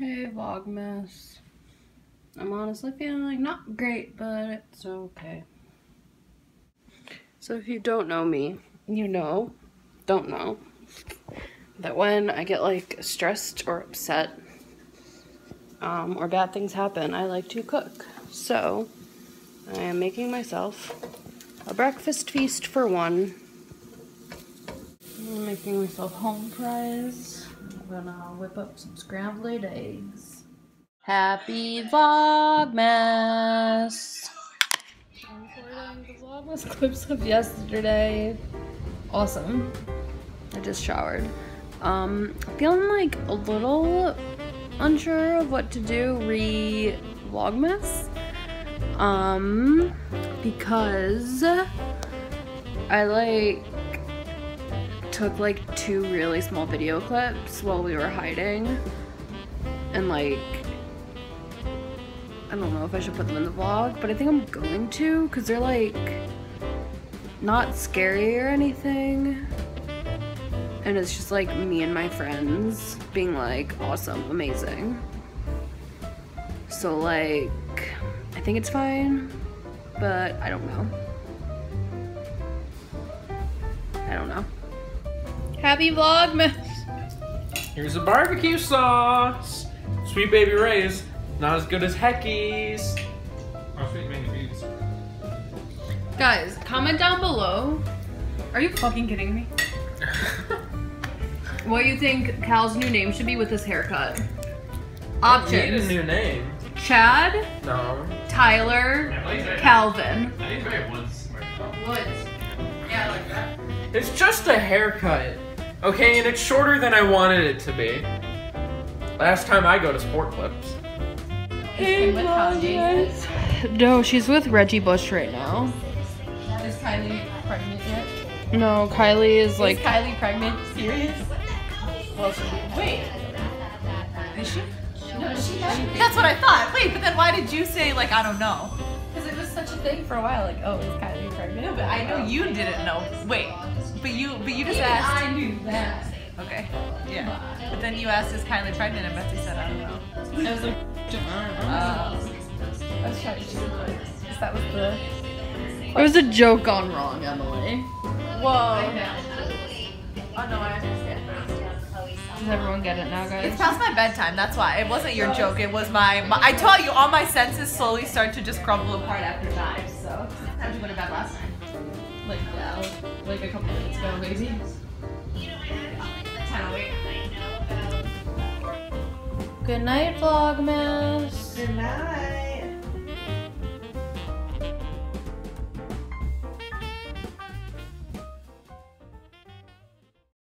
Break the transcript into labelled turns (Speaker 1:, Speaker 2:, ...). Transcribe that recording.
Speaker 1: Hey Vlogmas. I'm honestly feeling like not great, but it's okay. So if you don't know me, you know, don't know, that when I get like stressed or upset um, or bad things happen, I like to cook. So I am making myself a breakfast feast for one. I'm making myself home fries. Gonna whip up some scrambled eggs. Happy Vlogmas! I'm recording the Vlogmas clips of yesterday. Awesome. I just showered. Um, feeling like a little unsure of what to do re Vlogmas. Um, because I like took like two really small video clips while we were hiding and like I don't know if I should put them in the vlog, but I think I'm going to because they're like not scary or anything. And it's just like me and my friends being like awesome, amazing. So like I think it's fine, but I don't know. I don't know. Happy Vlogmas!
Speaker 2: Here's a barbecue sauce. Sweet Baby Ray's not as good as Hecky's.
Speaker 3: Oh, sweet mango beans.
Speaker 1: Guys, comment down below. Are you fucking kidding me? what do you think Cal's new name should be with his haircut?
Speaker 2: Need a
Speaker 1: Options.
Speaker 2: new name.
Speaker 1: Chad,
Speaker 2: No.
Speaker 1: Tyler, Calvin.
Speaker 3: I think I once.
Speaker 1: Woods. Yeah, like that.
Speaker 2: It's just a haircut. Okay, and it's shorter than I wanted it to be. Last time I go to Sport Clips.
Speaker 1: Hey, with Kanye. No, she's with Reggie Bush right now.
Speaker 4: Is Kylie pregnant yet?
Speaker 1: No, Kylie is like.
Speaker 4: is Kylie pregnant? Serious? Well, Wait. Is she? No, she That's what I thought. Wait, but then why did you say like I don't know? Because it was such a thing for a while. Like, oh, is Kylie pregnant? No, but I know you didn't know. Wait, but you, but you just asked.
Speaker 1: I knew that.
Speaker 4: Okay. Yeah. But then you asked, is Kylie pregnant? And Betsy said, I don't know.
Speaker 1: I was like,
Speaker 4: Uh, I was trying to it. That was the.
Speaker 1: it was a joke gone wrong, Emily.
Speaker 4: Whoa. Oh no, I understand.
Speaker 1: Does everyone get it now, guys?
Speaker 4: It's past my bedtime. That's why. It wasn't your joke. It was my. my I tell you, all my senses slowly start to just crumble apart after nine. So how'd you go to bed last night?
Speaker 1: like now, like a couple minutes ago, maybe.
Speaker 4: Good night, Vlogmas.
Speaker 1: Good night.